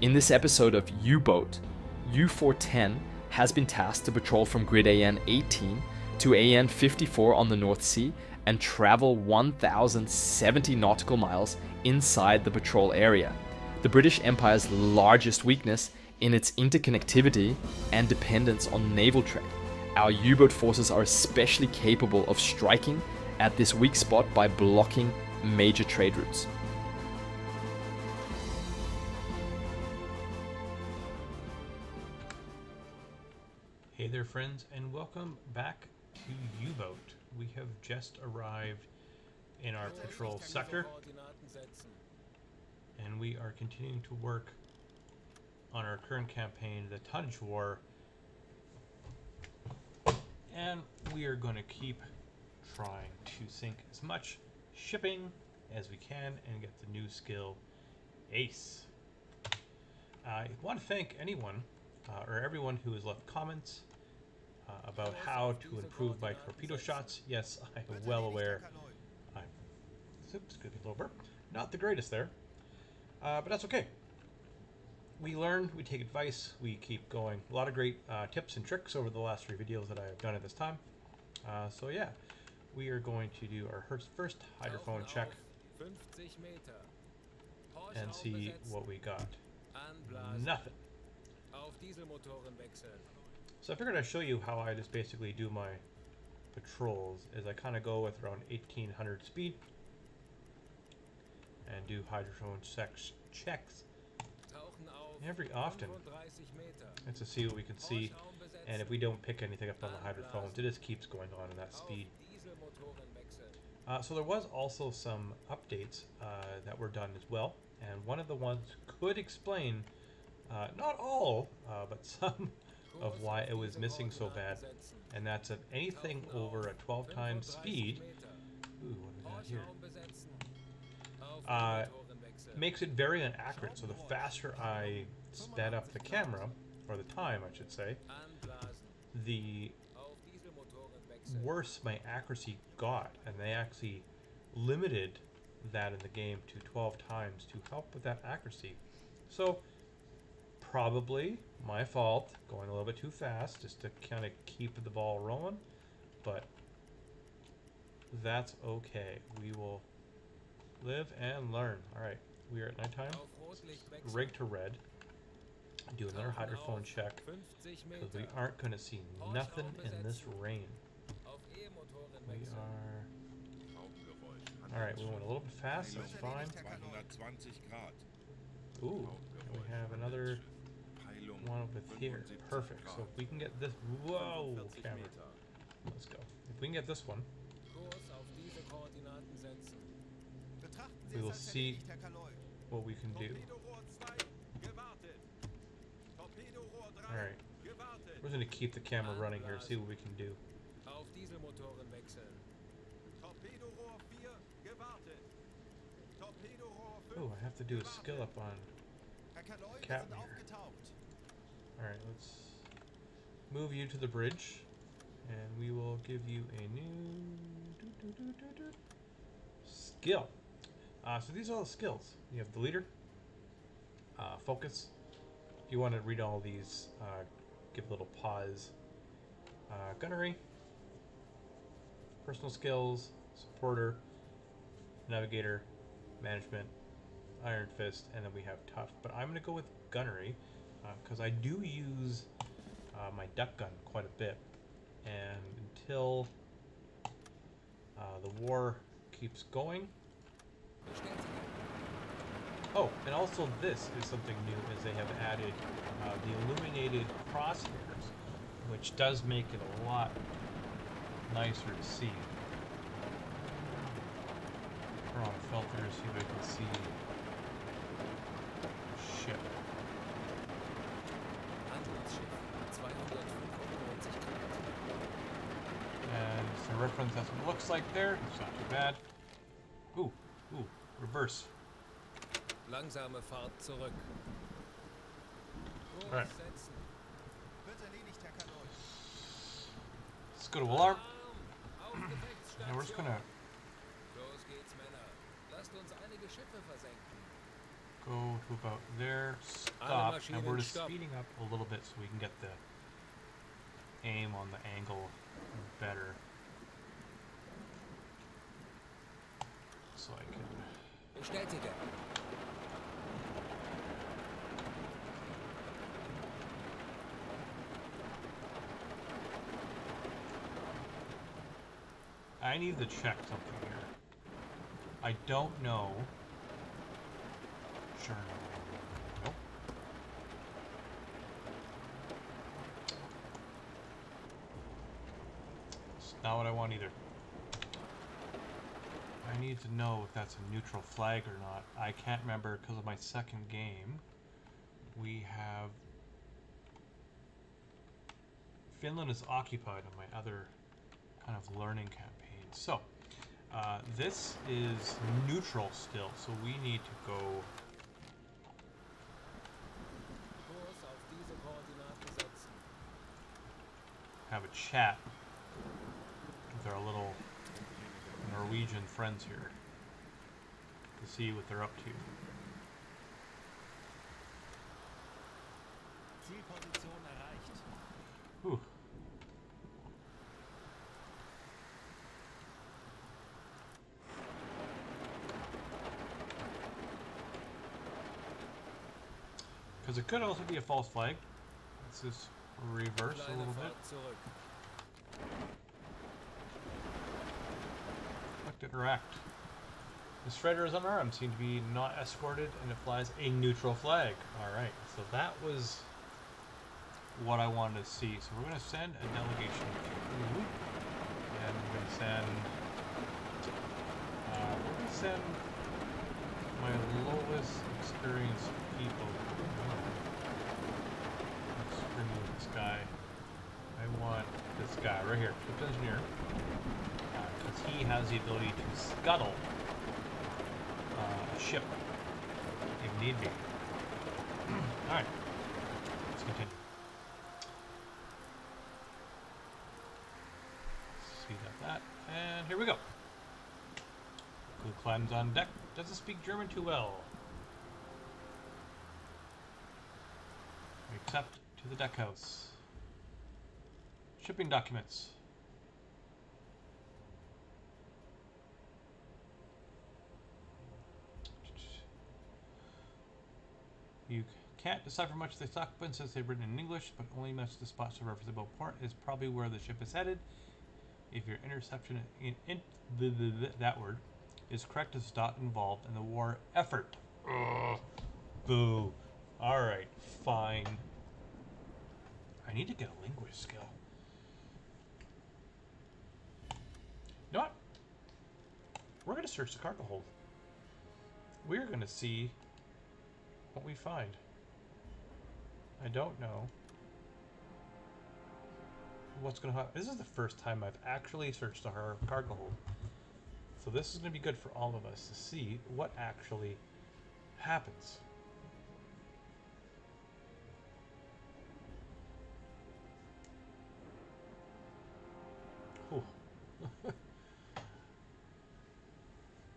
In this episode of U Boat, U 410 has been tasked to patrol from grid AN 18 to AN 54 on the North Sea and travel 1,070 nautical miles inside the patrol area. The British Empire's largest weakness in its interconnectivity and dependence on naval trade. Our U boat forces are especially capable of striking at this weak spot by blocking major trade routes. There, friends, and welcome back to U Boat. We have just arrived in our patrol sector, and we are continuing to work on our current campaign, the Tonnage War. And we are going to keep trying to sink as much shipping as we can and get the new skill Ace. I want to thank anyone uh, or everyone who has left comments uh, about how to improve my torpedo shots. Yes, I am well aware. I'm, oops, be little burp. Not the greatest there, uh, but that's okay. We learn, we take advice, we keep going. A lot of great uh, tips and tricks over the last three videos that I have done at this time. Uh, so yeah, we are going to do our first hydrophone check and see what we got. Nothing. So I figured I'd show you how I just basically do my patrols is I kind of go with around 1800 speed and do hydrophone sex checks every often and to see what we can see and if we don't pick anything up on the hydrophones it just keeps going on in that speed. Uh, so there was also some updates uh, that were done as well and one of the ones could explain uh, not all uh, but some of why it was missing so bad, and that's at anything over a 12 times speed. Ooh, here? Uh, makes it very inaccurate. So the faster I sped up the camera, or the time, I should say, the worse my accuracy got, and they actually limited that in the game to 12 times to help with that accuracy. So probably my fault, going a little bit too fast just to kind of keep the ball rolling, but that's okay. We will live and learn. All right, we are at nighttime. Rig to red. Do another hydrophone check because we aren't going to see nothing in this rain. We are. All right, we went a little bit fast. That's fine. Ooh, we have another one over here. Perfect. So if we can get this... Whoa! Camera. Let's go. If we can get this one, we will see what we can do. Alright. We're going to keep the camera running here, see what we can do. Oh, I have to do a skill up on Cat Alright, let's move you to the bridge, and we will give you a new skill. Uh, so these are all the skills. You have the leader, uh, focus. If you want to read all these, uh, give a little pause. Uh, gunnery, personal skills, supporter, navigator, management, iron fist, and then we have tough. But I'm going to go with gunnery because uh, I do use uh, my deck gun quite a bit. And until uh, the war keeps going. Oh, and also this is something new, is they have added uh, the illuminated crosshairs, which does make it a lot nicer to see. Turn on filters, see if I can see that's what it looks like there. It's not too bad. Ooh, ooh, reverse. Langsame Fahrt zurück. Right. Let's go to alarm. and we're just gonna go to about there, stop, and we're just speeding up a little bit so we can get the aim on the angle better. So I can Bestätige. I need to check something here. I don't know. Sure. Nope. It's not what I want either. I need to know if that's a neutral flag or not. I can't remember because of my second game. We have Finland is occupied on my other kind of learning campaign. So, uh, this is neutral still, so we need to go. Have a chat with our little Norwegian friends here to see what they're up to. Whew. Because it could also be a false flag. Let's just reverse a little bit. Clicked interact. This freighter is unarmed, seem to be not escorted, and it flies a neutral flag. Alright, so that was what I wanted to see. So we're going to send a delegation to, and we're going to send, uh, we're going to send my lowest experienced people. Let's remove this guy. I want this guy right here, ship engineer because he has the ability to scuttle uh, a ship if need be. Alright, let's continue. Speed up that, and here we go. Who climbs on deck? Doesn't speak German too well. Accept to the deck house. Shipping documents. You can't decipher much of the document since they've written in English, but only much of the spots to reference about port is probably where the ship is headed. If your interception in, in the, the, the, that word is correct, it's not involved in the war effort. Ugh. Boo. All right, fine. I need to get a language skill. You know what? We're going to search the cargo hold. We're going to see what we find. I don't know what's going to happen. This is the first time I've actually searched har- cargo hold. So this is going to be good for all of us to see what actually happens.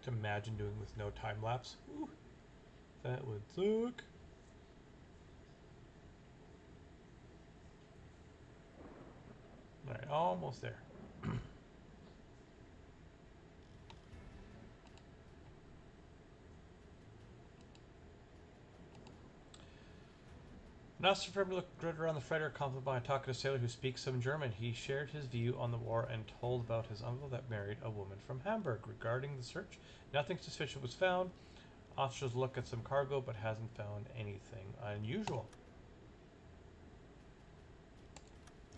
Imagine doing with no time lapse. Ooh, that would suck. Alright, almost there. Fred looked right around the freighter, accompanied by a talkative sailor who speaks some German. He shared his view on the war and told about his uncle that married a woman from Hamburg. Regarding the search, nothing suspicious was found. Officers look at some cargo but hasn't found anything unusual.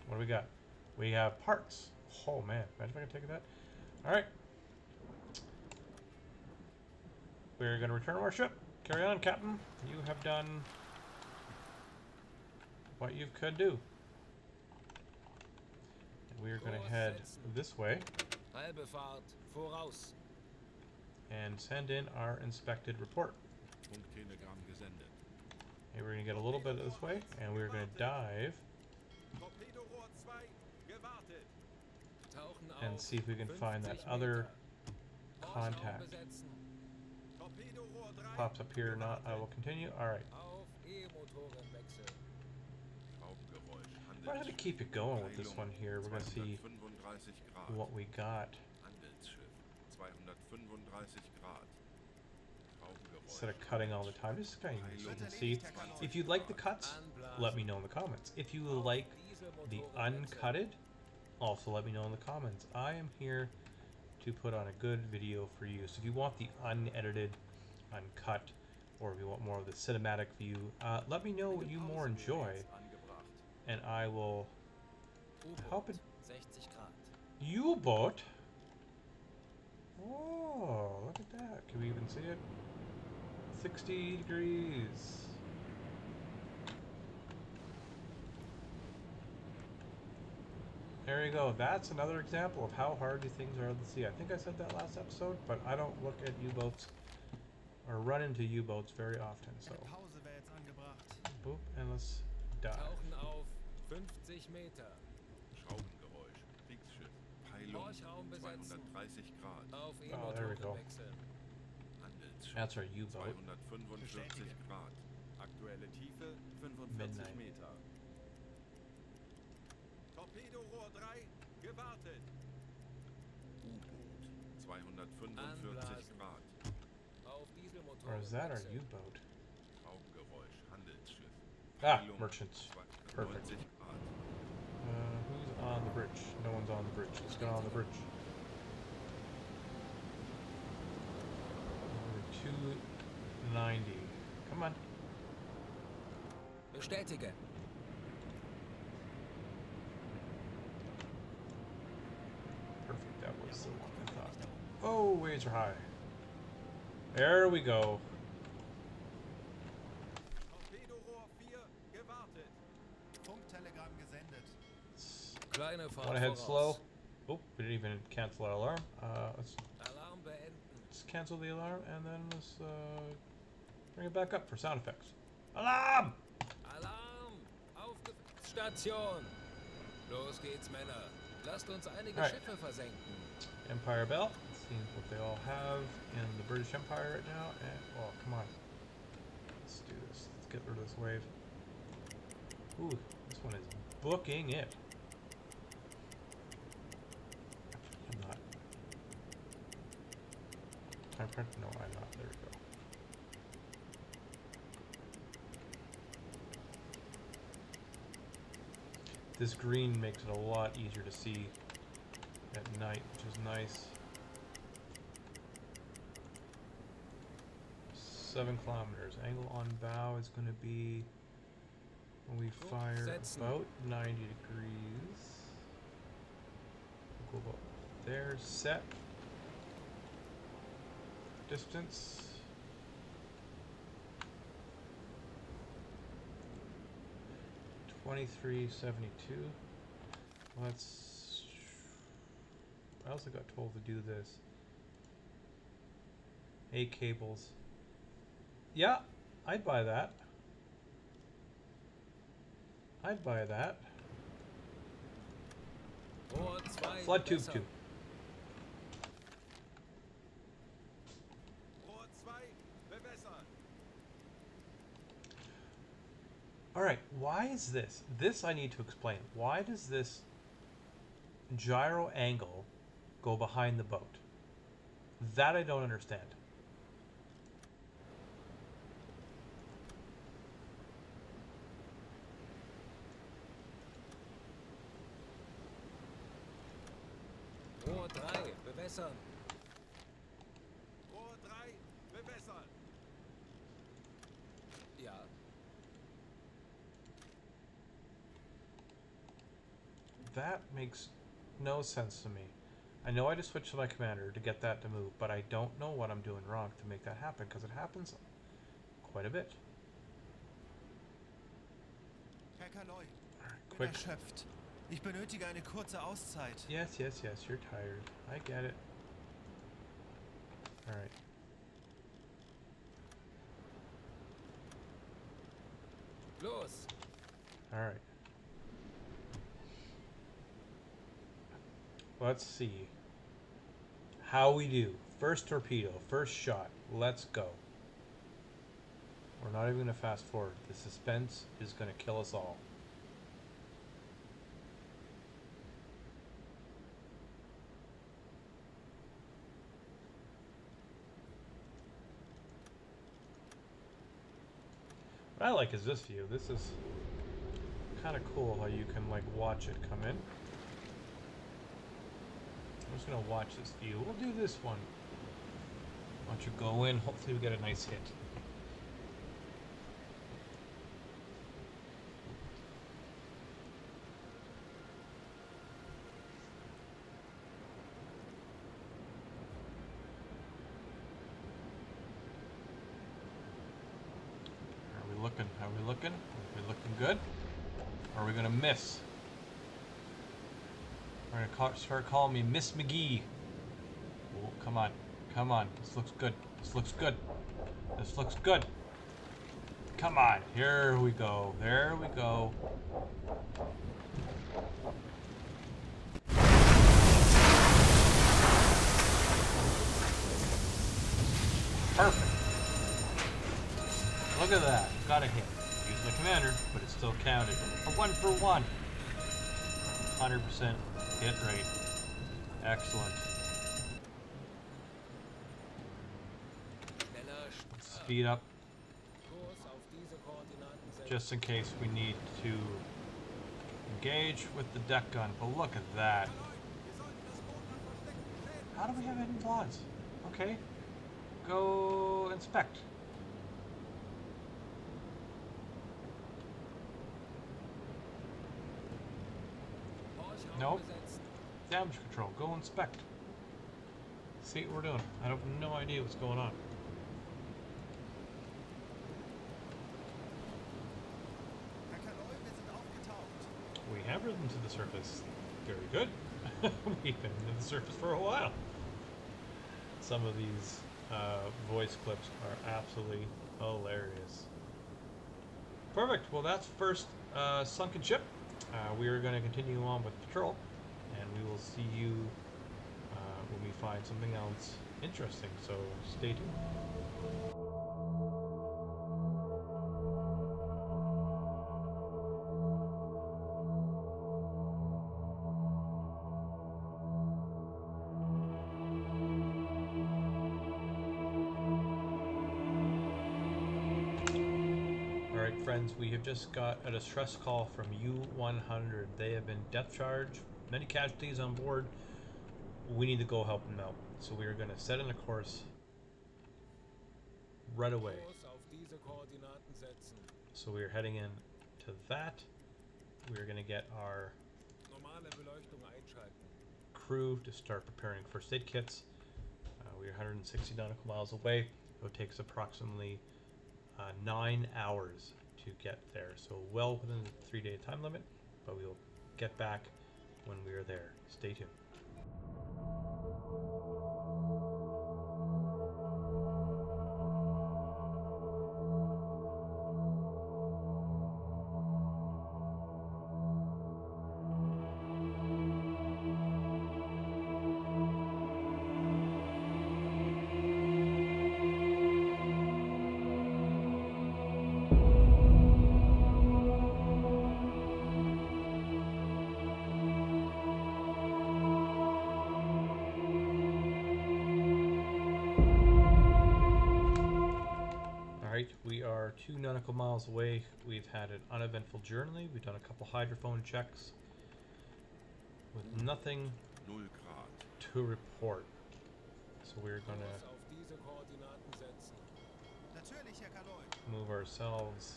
What do we got? We have parts. Oh man, imagine if I can take that. Alright. We're gonna return to our ship. Carry on, Captain. You have done what you could do. And we're gonna head this way Halbe Fahrt voraus. And send in our inspected report. And we're gonna get a little bit this way, and we're dive 2, gewartet. Tauchen and see if we can find that other contact. besetzen. Torpedorohr 3. Pops up here or not, I will continue. Alright. We're gonna keep it going with this one here. We're gonna see what we got. Handelsschiff. 235 Grad. Instead of cutting all the time, just kind of so you can see. If you like the cuts, let me know in the comments. If you like the uncutted, also let me know in the comments. I am here to put on a good video for you. So if you want the unedited, uncut, or if you want more of the cinematic view, uh, let me know what you more enjoy, and I will help it. 60 U-boat. Oh, look at that. Can we even see it? 60 degrees. There you go. That's another example of how hard these things are to see. I think I said that last episode, but I don't look at U-boats or run into U-boats very often. So, Pause wäre jetzt boop, and let's dive. Tauchen auf 50 Meter. Schraubengeräusch. Kriegsschiff. Peilung. Horchraum besetzen. 230 Grad. Auf Oh, there we go. That's our U-boat. 245 Grad. Aktuelle Tiefe 45 Meter. Torpedorohr 3. Gewartet. U-Boot. 245 Grad. Auf Or is that our. U-boat? Schraubengeräusch. Handelsschiff. Ah, Peilung. merchants. Perfect. On the bridge? No one's on the bridge. Let's get on the bridge. Two ninety. Come on. Bestätigen. Perfect. That was the one I thought. Oh, waves are high. There we go. Torpedorohr 4. Gewartet. Funktelegramm gesendet. Kleine Fahrt Want to head slow? Oh, we didn't even cancel our alarm. Uh, let's, Alarm let's cancel the alarm and then let's uh, bring it back up for sound effects. Alarm! Alarm! Aufge... Station! Los geht's, Männer. Lasst uns einige Alright. Schiffe versenken. Empire Belt. Seems what they all have in the British Empire right now. And oh, come on. Let's do this. Let's get rid of this wave. Ooh, this one is booking it. I'm not. I'm print. No, I'm not. There we go. This green makes it a lot easier to see at night, which is nice. Seven kilometers. Angle on bow is going to be when we Oh, fire about 90 degrees. We'll go about there. Set. Distance. Twenty-three seventy-two. Let's. I also got told to do this. Eight cables. Yeah, I'd buy that. I'd buy that. Rohr 2 Flood tube bewässern. two. Rohr 2. Bewässern. Alright, why is this? This I need to explain. Why does this gyro angle go behind the boat? That I don't understand. Rohr 3 bewässern. Rohr 3. Bewässern. Ja. That makes no sense to me. I know I just switched to my commander to get that to move, but I don't know what I'm doing wrong to make that happen because it happens quite a bit. Herr Kaloi, Alright, quick. erschöpft. Ich benötige eine kurze Auszeit. Yes, yes, yes, you're tired. I get it. Alright. Los! Alright. Let's see how we do. First torpedo, first shot. Let's go. We're not even going to fast forward. The suspense is going to kill us all. What I like is this view. This is kind of cool how you can like watch it come in. I'm just gonna watch this view. We'll do this one. Why don't you go in? Hopefully we get a nice hit. Are we looking? Are we looking? Are we looking good? Or are we gonna miss? We're gonna call, start calling me Miss McGee. Oh, come on, come on. This looks good. This looks good. This looks good. Come on, here we go. There we go. Perfect. Look at that. Got a hit. Use my commander, but it still counted. A one for one. 100% hit rate. Excellent. Speed up just in case we need to engage with the deck gun. But look at that. How do we have hidden plots? Okay. Go inspect. Nope. Damage control. Go inspect. See what we're doing. I have no idea what's going on. Herr Kaloi, wir sind aufgetaucht. We have risen to the surface. Very good. We've been to the surface for a while. Some of these uh, voice clips are absolutely hilarious. Perfect. Well, that's first uh, sunken ship. Uh, we are going to continue on with patrol, we will see you uh, when we find something else interesting. So stay tuned. Alright, friends, we have just got a distress call from U-100. They have been depth charged, many casualties on board. We need to go help them out. So we are going to set in a course right away. So we are heading in to that. We are going to get our crew to start preparing first aid kits. Uh, we are 160 nautical miles away. It takes approximately uh, nine hours to get there, so well within the three-day time limit. But we will get back when we are there. Stay tuned. Nautical miles away. We've had an uneventful journey. We've done a couple hydrophone checks with nothing to report. So we're gonna auf diese Koordinaten setzen. Natürlich, Herr Kaloi. move ourselves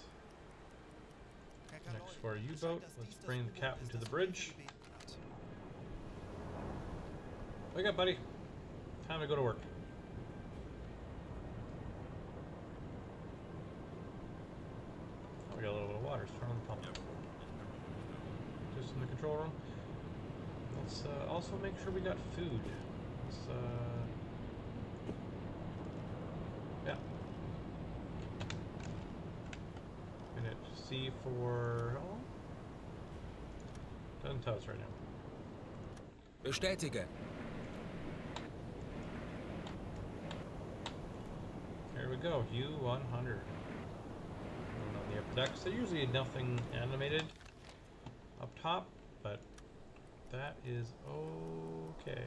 Next for our U-boat. Let's bring the captain to the bridge. Wilhelm gebeten hat. Wake up, buddy. Time to go to work. We got a little bit of water. Let's turn on the pump. Just in the control room. Let's uh, also make sure we got food. Let's, uh... Yeah. Minute C for... How long? Doesn't tell us right now. Bestätige. Here we go. U-100. And on the upper decks, there's usually nothing animated up top, but that is okay.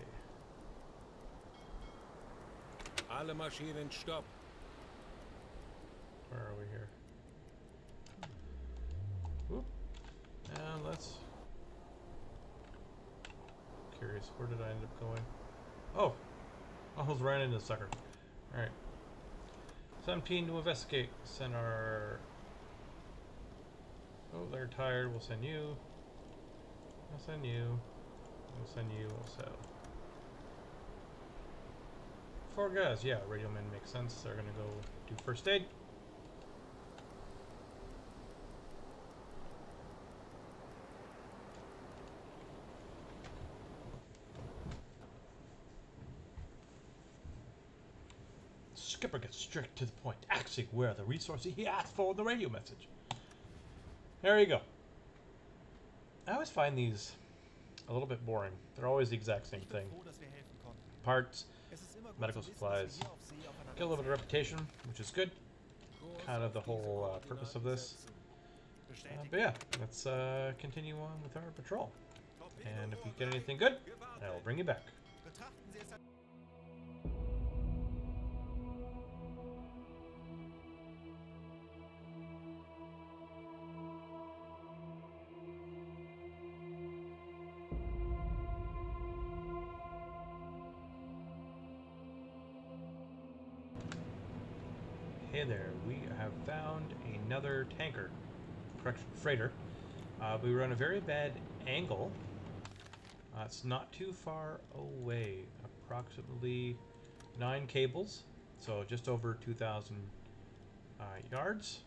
Alle Maschinen stopp. Where are we here? Whoop. And let's. Curious, where did I end up going? Oh! Almost ran into the sucker. Alright. 17 to investigate. Send our. Oh, they're tired. We'll send you. We'll send you. We'll send you also. Four guys, yeah, radio men makes sense. They're gonna go do first aid. Skipper gets strict to the point, asking where the resources he asked for in the radio message. There you go. I always find these a little bit boring. They're always the exact same thing. Parts, Medical supplies. get a little bit of reputation, which is good. Kind of the whole uh, purpose of this. Uh, but yeah, let's uh, continue on with our patrol. And if we get anything good. I will bring you back. Hey there, we have found another tanker, freighter. Uh, we were on a very bad angle. Uh, it's not too far away, approximately nine cables, so just over 2,000 uh, yards.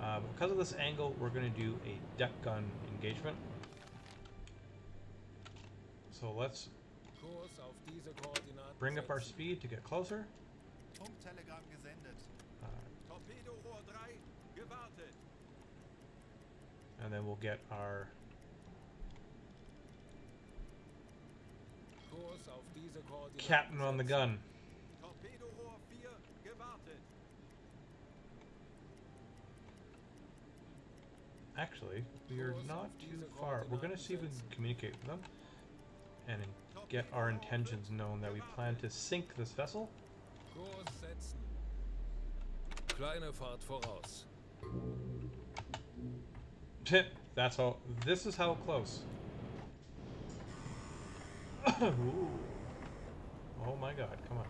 Uh, because of this angle, we're going to do a deck gun engagement. So let's Kurs auf diese Koordinaten bring up our speed to get closer. Funktelegramm gesendet. Uh, Torpedorohr 3, gewartet. And then we'll get our Kurs auf diese Koordinaten captain on the gun. Torpedorohr 4, gewartet. Actually, we are not too far. We're gonna see if we can communicate with them and get our intentions known that we plan to sink this vessel. Kleine Fahrt voraus. That's how. This is how close. Oh my God! Come on.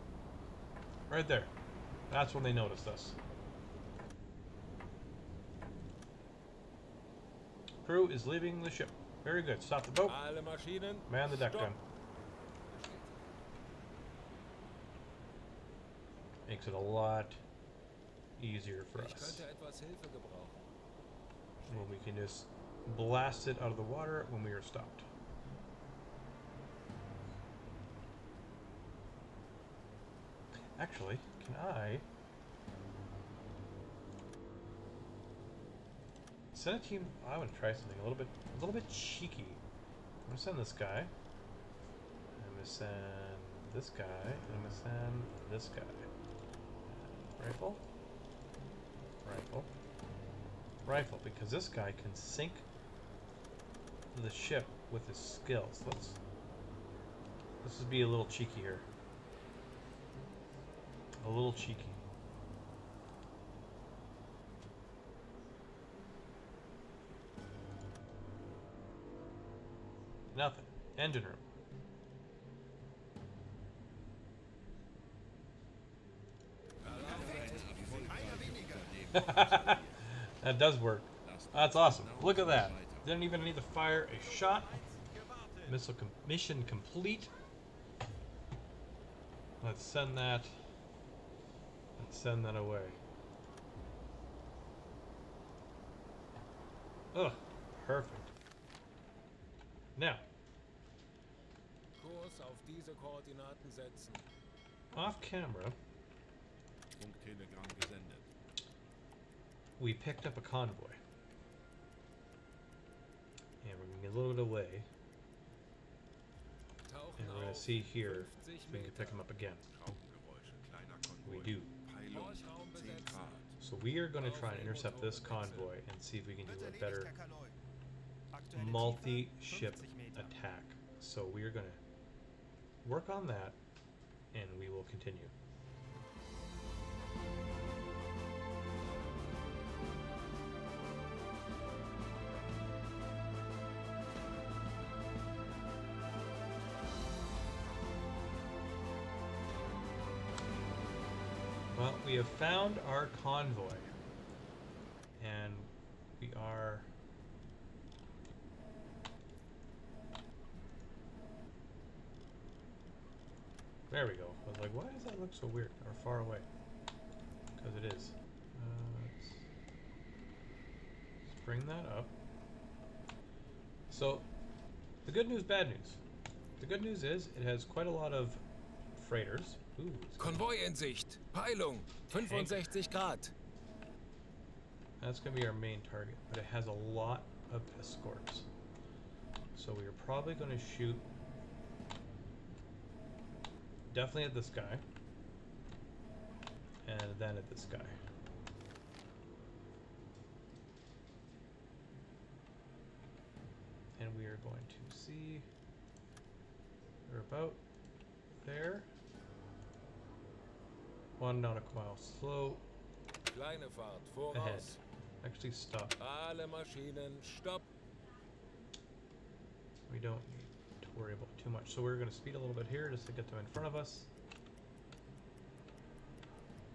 Right there. That's when they noticed us. Crew is leaving the ship. Very good. Stop the boat. Man the deck gun. Makes it a lot easier for us könnte etwas Hilfe gebrauchen. when we can just blast it out of the water when we are stopped. Actually, can I send a team? I want to try something a little bit, a little bit cheeky. I'm gonna send this guy. I'm gonna send this guy. And I'm gonna send this guy. Rifle. Rifle. Rifle, because this guy can sink the ship with his skills. Let's let's be a little cheeky here. A little cheeky. Nothing. Engine room. that does work. That's awesome. Look at that. Didn't even need to fire a shot. Missile com- mission complete. Let's send that. Let's send that away. Ugh, perfect. Now, auf diese Koordinaten setzen. off camera. We picked up a convoy. And we're going to get a little bit away. And we're going to see here if we can pick them up again. Schraubengeräusche, kleiner Konvoi. We do. Pylon Durchraum besetzt. Grad. So we are going to try and intercept this convoy and see if we can do a better Herr Kaloi. Aktuelle Tiefe multi-ship attack. So we are going to work on that, and we will continue. We have found our convoy, and we are There we go. I was like, why does that look so weird or far away? Because it is. Uh, let's, let's bring that up. So, the good news, bad news. The good news is it has quite a lot of freighters. Ooh, Konvoi in Sicht. Peilung. 65 Grad. That's going to be our main target, but it has a lot of escorts. So we are probably going to shoot definitely at this guy, and then at this guy. And we are going to see we're about there. One nautical mile slow. Kleine Fahrt. Ahead. Actually, stop. Alle Maschinen. Stopp. We don't need to worry about too much. So we're going to speed a little bit here just to get them in front of us.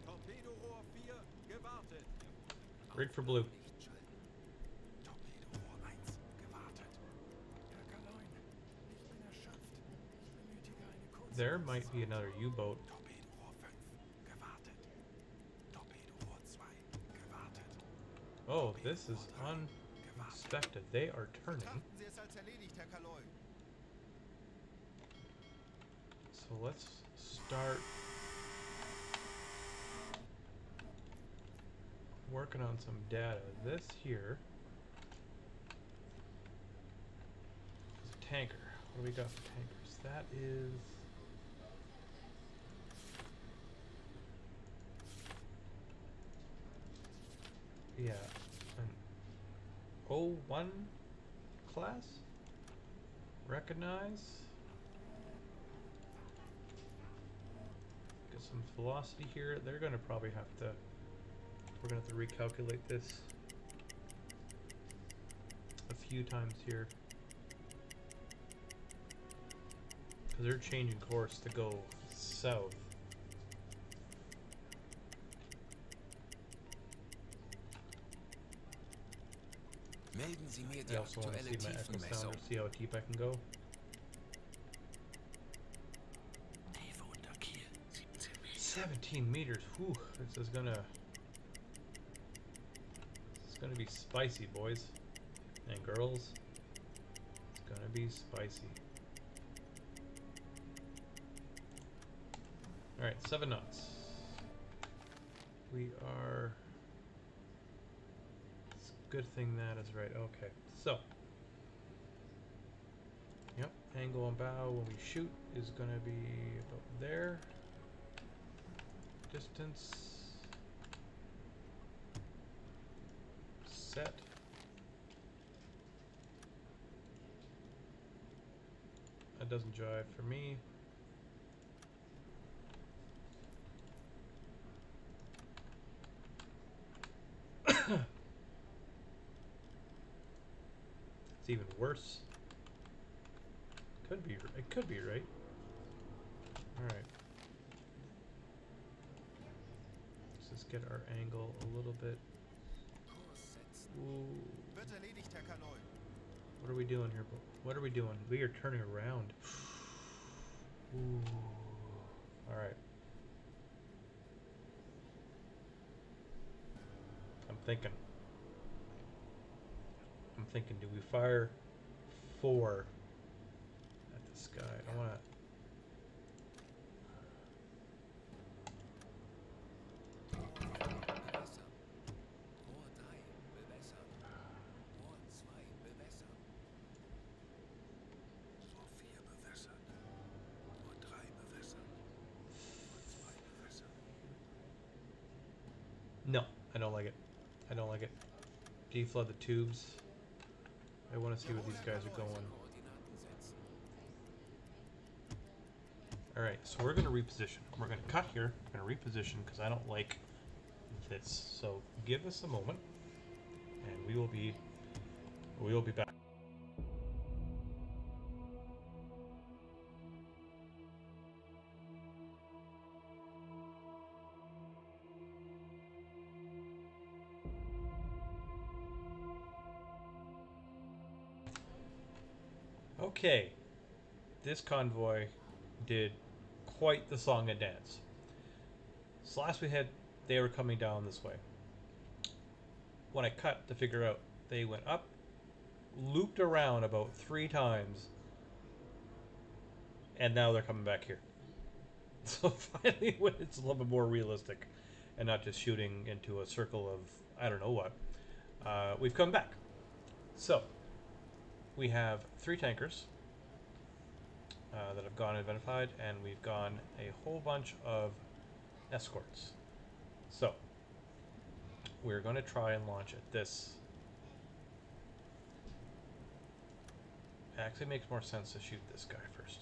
Torpedorohr 4 gewartet. Rig for blue. Torpedorohr 1 gewartet. Herr Kaloin, ich bin erschöpft. Ich benötige eine kurze There might be another U-boat. Torpedorohr 5 gewartet. Torpedorohr 2 gewartet. Oh, this is unexpected. They are turning. So let's start working on some data. This here is a tanker. What do we got for tankers? That is yeah, an O1 class. Recognize. Get some velocity here. They're gonna probably have to. We're gonna have to recalculate this a few times here. Because they're changing course to go south. I also want to see my echo sounder, see how deep I can go. Tiefe unter Kiel, 17 17 meters. Whew, this is gonna. It's gonna be spicy, boys and girls. It's gonna be spicy. All right, seven knots. We are. Good thing that is right. Okay, so. Yep, angle on bow when we shoot is gonna be about there distance set that doesn't jive for me it's even worse could be it could be right all right Let's just get our angle a little bit. Ooh, what are we doing here? What are we doing? We are turning around. Ooh. All right. I'm thinking. I'm thinking. Do we fire four at this guy? I want to. Bewässern. Rohr 3. Bewässern. Rohr 2. Bewässern. Rohr 4 bewässert. Rohr 3 bewässert. Rohr 2 bewässert. No, I don't like it. I don't like it. Deflood the tubes. I want to see where these guys are going. Alright, so we're going to reposition. We're going to cut here. We're going to reposition because I don't like this. So give us a moment, and we will be we will be back. Okay, this convoy did quite the song and dance. So last we had, they were coming down this way. When I cut to figure out, they went up, looped around about three times, and now they're coming back here. So finally, when it's a little bit more realistic, and not just shooting into a circle of I don't know what, uh, we've come back. So we have three tankers uh, that have gone identified, and we've gone a whole bunch of escorts. So we're going to try and launch at this. Actually, makes more sense to shoot this guy first.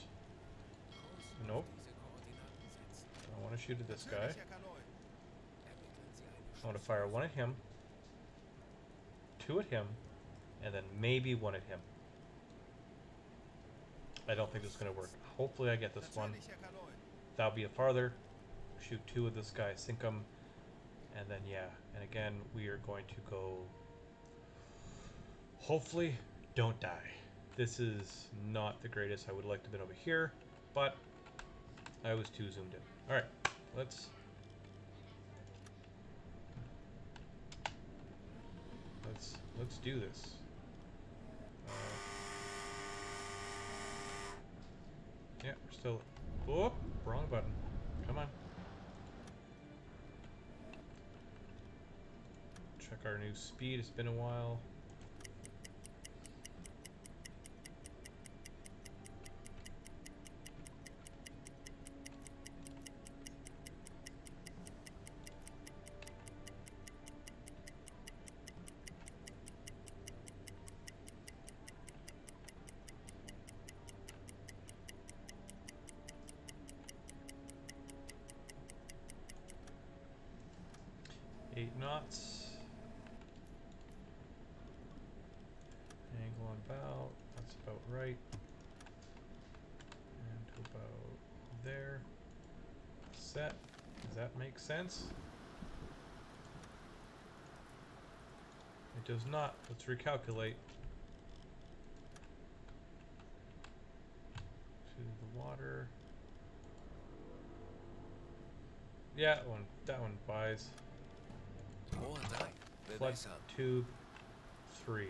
Nope. I want to shoot at this guy. I want to fire one at him, two at him, and then maybe one at him. I don't think this is going to work. Hopefully, I get this one. That'll be a farther. Shoot two of this guy, sink him, and then yeah. And again, we are going to go. Hopefully, don't die. This is not the greatest. I would like to have been over here, but I was too zoomed in. All right, let's. Let's let's do this. Yeah, we're still. Whoop! Wrong button. Come on. Check our new speed. It's been a while. Right. And to about there. Set. Does that make sense? It does not. Let's recalculate. To the water. Yeah, that one. That one buys. Rohr 3. Flood tube three.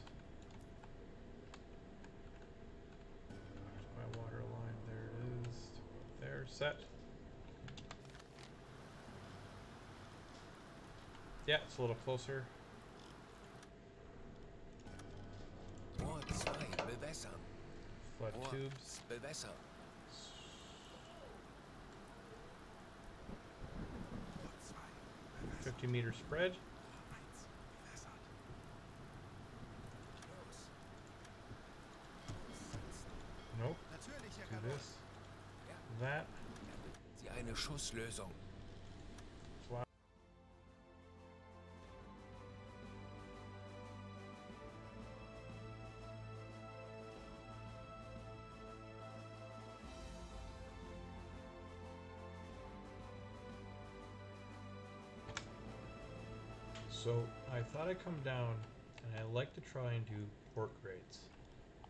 set. Yeah, it's a little closer. Rohr 2. Flood tubes. Fifty meter spread. Los. Nope. Natürlich, Herr Kaleun. this. That. Ermitteln Sie eine Schusslösung. So I thought I'd come down and I like to try and do port grades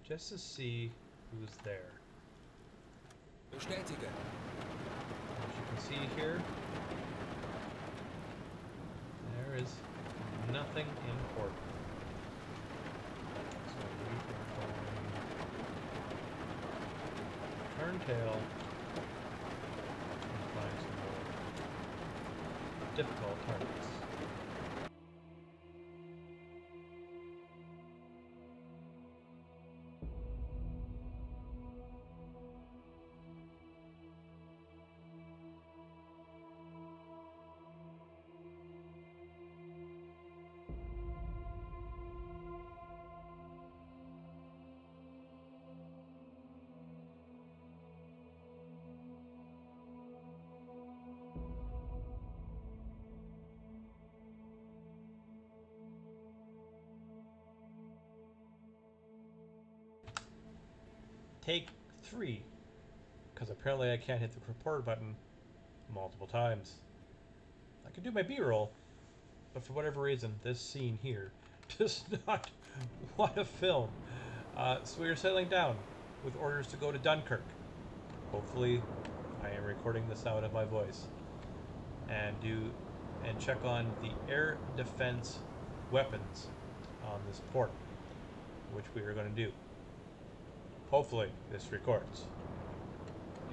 just to see who's there. Bestätige. Can see here, there is nothing important. So we going turn tail and find some more difficult targets. Take three. Because apparently I can't hit the record button multiple times. I can do my B-roll, but for whatever reason, this scene here does not want to film. Uh, so we are settling down with orders to go to Dunkirk. Hopefully, I am recording the sound of my voice and do and check on the air defense weapons on this port, which we are going to do. Hopefully, this records.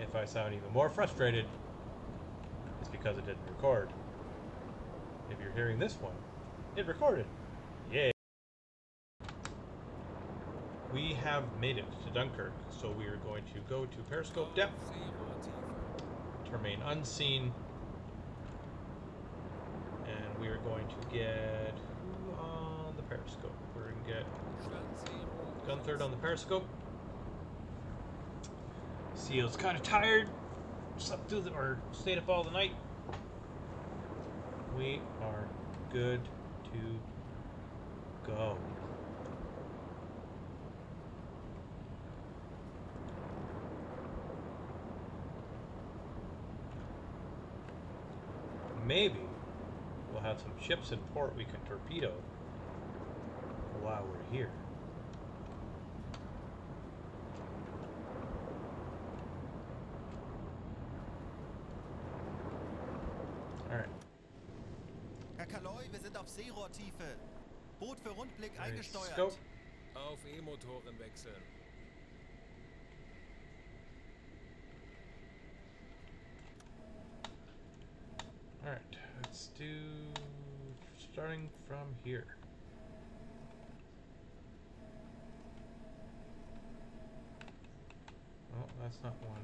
If I sound even more frustrated, it's because it didn't record. If you're hearing this one, it recorded. Yay! We have made it to Dunkirk, so we are going to go to periscope depth, to remain unseen, and we are going to get on the periscope. We're going to get Stand zero. Gun third on the periscope. Seal's kind of tired. Slept through the, or stayed up all the night. We are good to go. Maybe we'll have some ships in port we can torpedo while we're here. Alright. Herr Kaleun, wir sind auf Seerohrtiefe. Boot für Rundblick Alright, eingesteuert. Scope. Auf E-Motoren wechseln. Alright, let's do starting from here. Oh, that's not one.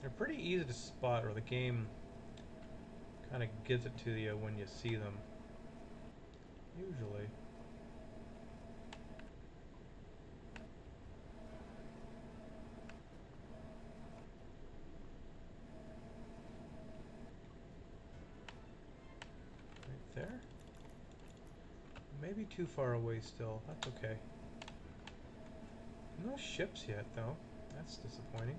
They're pretty easy to spot, or the game kind of gives it to you when you see them. Usually. Right there. Maybe too far away still. That's okay. No ships yet, though. That's disappointing.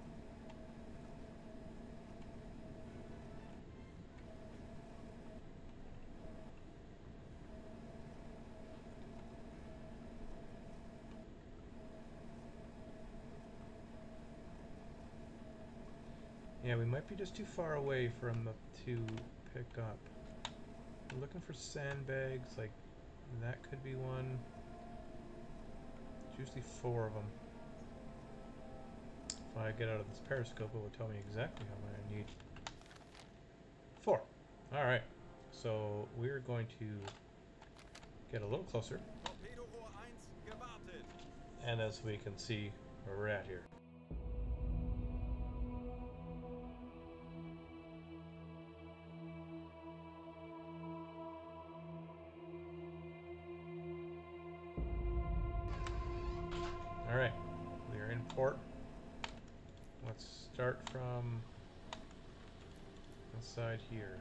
Yeah, we might be just too far away from the to pick up. We're looking for sandbags, like that could be one. It's usually four of them. If I get out of this periscope, it will tell me exactly how many I need. Four. Alright. So we're going to get a little closer, Torpedorohr 1, gewartet. and as we can see we're at here. Side here.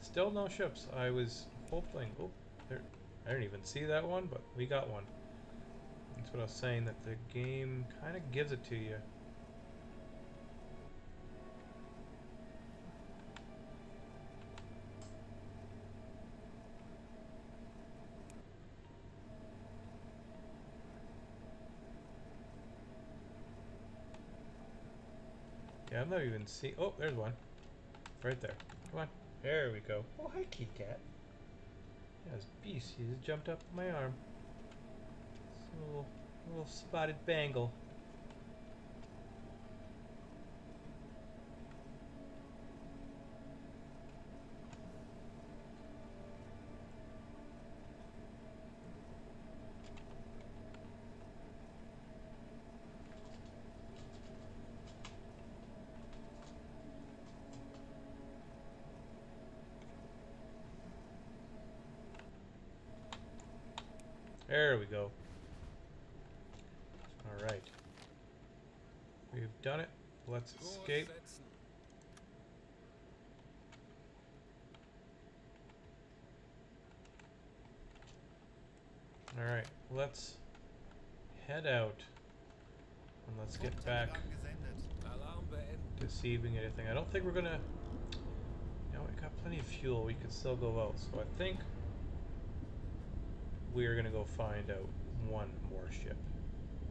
Still no ships. I was hoping. Oh, there. I didn't even see that one, but we got one. That's what I was saying, that the game kind of gives it to you. Yeah, I'm not even see. Oh, there's one. Right there. Come on. There we go. Oh, hi, kitty cat. Yeah, this beast. He just jumped up my arm. It's a little, little spotted Bengal. There we go. All right. We've done it. Let's escape. All right. Let's head out and let's get back Funktelegramm gesendet. Alarm beenden. to see if we can get anything. I don't think we're gonna. You know, we got plenty of fuel. We can still go out. So I think we are gonna go find out one more ship,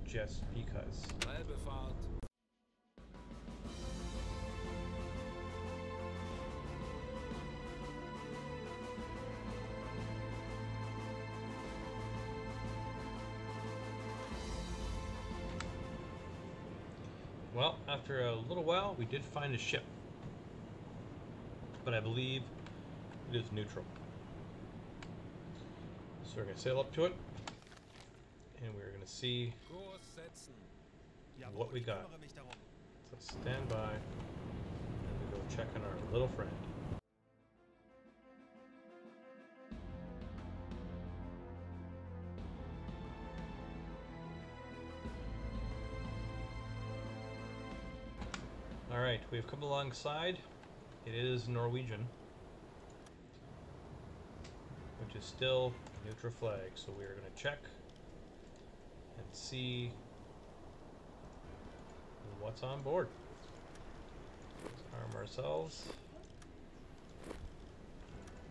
just because. Well, after a little while, we did find a ship. But I believe it is neutral. So we're going to sail up to it. And we're going to see. What we got. So stand by. And we go check on our little friend. Alright, we've come alongside. It is Norwegian. Which is still neutral flag, so we are going to check and see what's on board. Let's arm ourselves.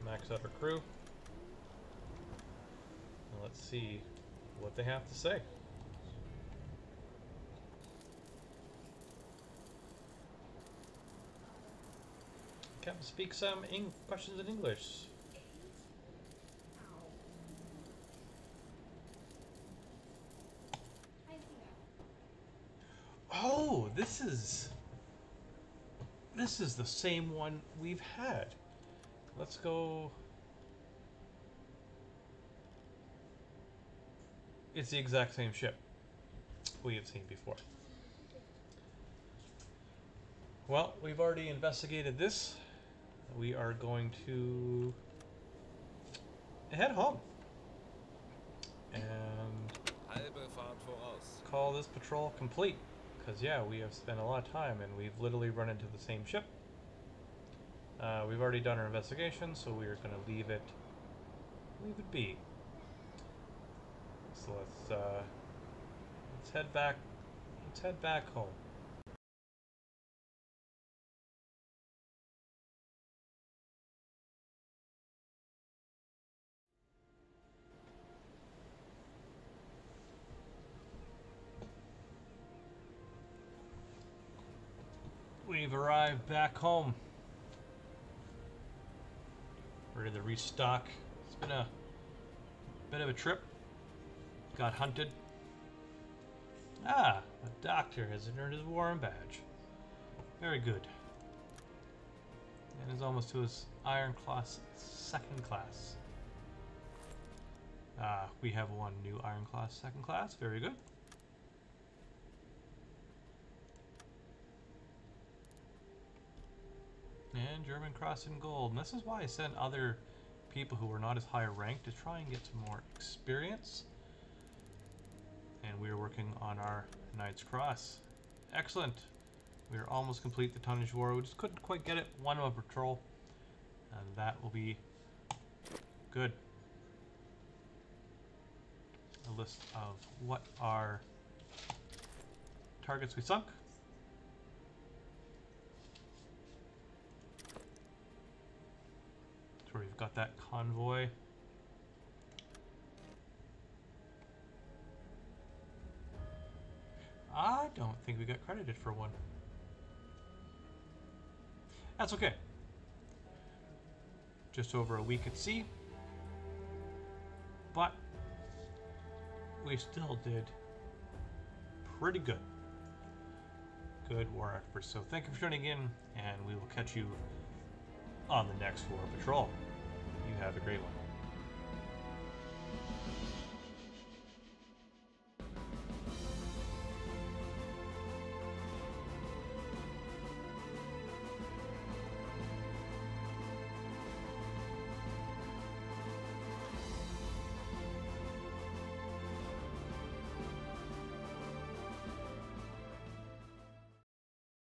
Max out our crew. And let's see what they have to say. Captain speak some Eng- questions in English. Oh, this is this is the same one we've had. Let's go. It's the exact same ship we have seen before. Well, we've already investigated this. We are going to head home and Halbe Fahrt voraus. call this patrol complete. Because, yeah, we have spent a lot of time and we've literally run into the same ship. Uh, we've already done our investigation, so we are going to leave it, leave it be. So let's, uh, let's head back, let's head back home. We've arrived back home. Ready to restock. It's been a bit of a trip. Got hunted. Ah, the doctor has earned his warrant badge. Very good. And is almost to his iron cross second class. Ah, we have one new iron cross second class. Very good. And German Cross in Gold. And this is why I sent other people who were not as high ranked to try and get some more experience. And we are working on our Knight's Cross. Excellent. We are almost complete the tonnage war. We just couldn't quite get it. One more patrol. And that will be good. A list of what our targets we sunk. So we've got that convoy. I don't think we got credited for one. That's okay. Just over a week at sea. But we still did pretty good. Good war effort. So thank you for tuning in, and we will catch you on the next war patrol. Have a great one.